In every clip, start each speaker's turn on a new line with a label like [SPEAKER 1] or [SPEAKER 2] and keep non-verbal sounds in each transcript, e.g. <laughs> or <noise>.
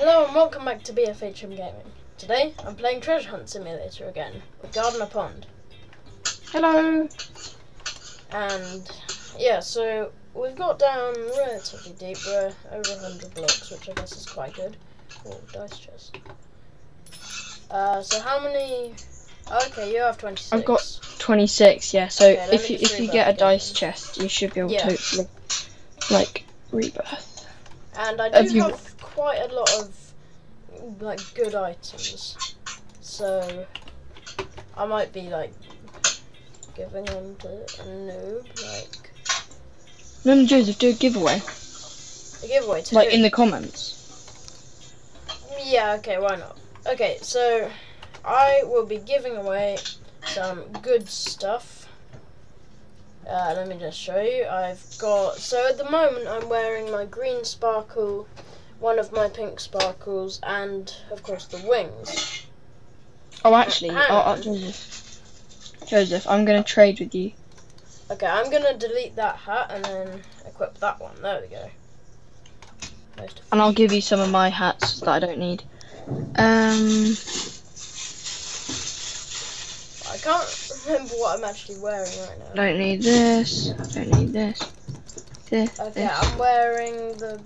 [SPEAKER 1] Hello and welcome back to BFHM Gaming. Today I'm playing Treasure Hunt Simulator again with Gardener Pond.
[SPEAKER 2] Hello.
[SPEAKER 1] And yeah, so we've got down relatively deep. We're over 100 blocks, which I guess is quite good. Oh, dice chest. Uh, so how many? Okay, you have 26.
[SPEAKER 2] I've got 26, yeah. So
[SPEAKER 1] Okay,
[SPEAKER 2] if you if you get a
[SPEAKER 1] again.
[SPEAKER 2] dice chest, you should be able
[SPEAKER 1] Yeah.
[SPEAKER 2] to like rebirth.
[SPEAKER 1] And I do
[SPEAKER 2] Have
[SPEAKER 1] have, quite a lot of like good items, so I might be like giving them to a noob, like
[SPEAKER 2] No, no, Joseph, do a giveaway,
[SPEAKER 1] a giveaway to
[SPEAKER 2] like
[SPEAKER 1] who?
[SPEAKER 2] in the comments.
[SPEAKER 1] Yeah, okay, why not? Okay, so I will be giving away some good stuff. Uh, let me just show you. I've got so at the moment I'm wearing my green sparkle, one of my pink sparkles, and of course the wings.
[SPEAKER 2] Oh, actually, oh, oh, Joseph, Joseph, I'm gonna trade with you.
[SPEAKER 1] Okay, I'm gonna delete that hat and then equip that one. There we go.
[SPEAKER 2] And I'll give you some of my hats that I don't need. Um,
[SPEAKER 1] I can't remember what I'm actually wearing right now.
[SPEAKER 2] don't need this. I don't need this. This.
[SPEAKER 1] Okay,
[SPEAKER 2] this.
[SPEAKER 1] I'm wearing the.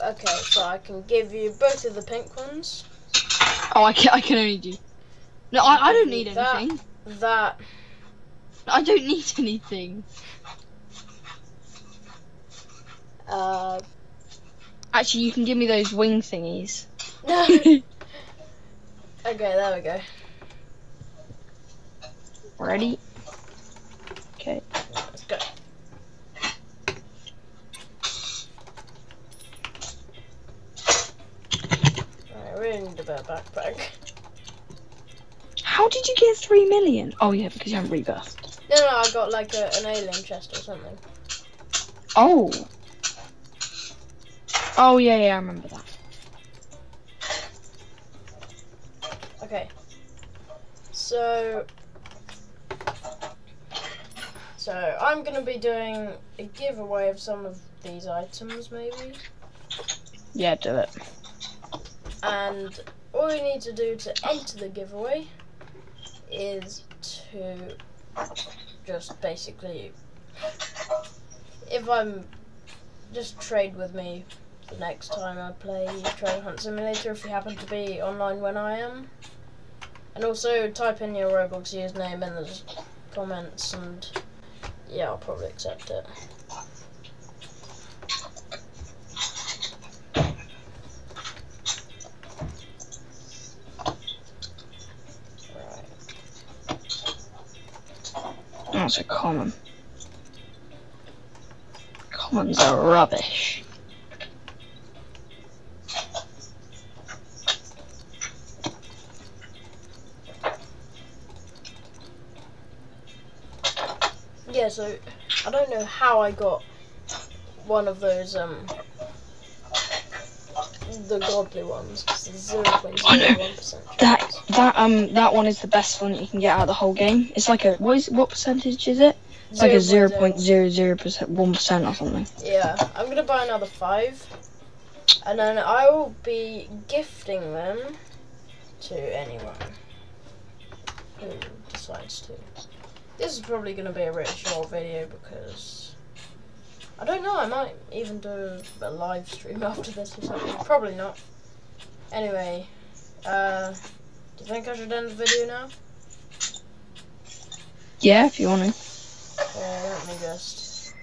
[SPEAKER 1] Okay, so I can give you both of the pink ones.
[SPEAKER 2] Oh, I can. I can only do. No, I, I don't need
[SPEAKER 1] That-
[SPEAKER 2] anything.
[SPEAKER 1] That.
[SPEAKER 2] I don't need <laughs> anything.
[SPEAKER 1] Uh.
[SPEAKER 2] Actually, you can give me those wing thingies. No. <laughs>
[SPEAKER 1] Okay, there we go.
[SPEAKER 2] Ready? Okay.
[SPEAKER 1] Let's go. Right, I really need a better backpack.
[SPEAKER 2] How did you get three million? Oh yeah, because you haven't rebirthed.
[SPEAKER 1] No, no, I got like a, an alien chest or something.
[SPEAKER 2] Oh. Oh yeah, yeah, I remember that.
[SPEAKER 1] Okay. So. So, I'm gonna be doing a giveaway of some of these items, maybe.
[SPEAKER 2] Yeah, do it.
[SPEAKER 1] And all you need to do to enter the giveaway is to just basically. If I'm. Just trade with me the next time I play Treasure Hunt Simulator if you happen to be online when I am. And also type in your Roblox username in the comments and yeah, I'll probably accept it.
[SPEAKER 2] That's a common. Commons are rubbish.
[SPEAKER 1] Yeah, so I don't know how I got one of those um the godly ones because it's zero point
[SPEAKER 2] I know.
[SPEAKER 1] zero one percent.
[SPEAKER 2] That that um that one is the best one that you can get out of the whole game. It's like a what is what percentage is it? It's like a zero point zero zero percent one percent or something.
[SPEAKER 1] Yeah, I'm gonna buy another five, and then I will be gifting them to anyone who decides to. This is probably gonna be a really short video because I don't know. I might even do a live stream <laughs> after this or something. Probably not. Anyway, uh, do you think I should end the video now?
[SPEAKER 2] Yeah, if you want to.
[SPEAKER 1] Uh, let me just.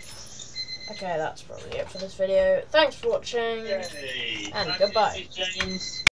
[SPEAKER 1] Okay, that's probably it for this video. Thanks for watching, and goodbye.
[SPEAKER 3] James.